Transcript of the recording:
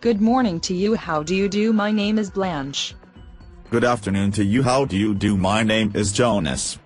Good morning to you. How do you do? My name is Blanche. Good afternoon to you. How do you do? My name is Jonas.